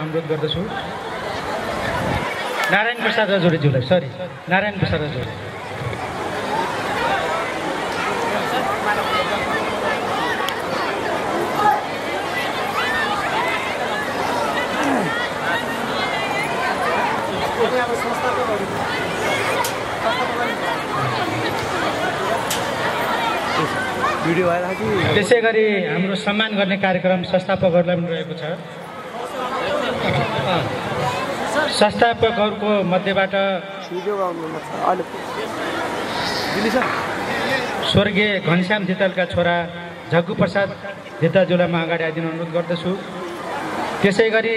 अनुरोध गर्दछु। नारायण प्रसाद रजोडेज्यूलाई सरी नारायण प्रसाद कि त्यसै गरी हाम्रो सम्मान गर्ने कार्यक्रम संस्थापकहरूलाई पनि रहेको छ। संस्थापकहरूको मध्येबाट स्वर्गीय घनश्याम धितालका छोरा झग्गु प्रसाद धिताज्यूलाई म अगाडि आइदिन अनुरोध गर्दछु। त्यसै गरी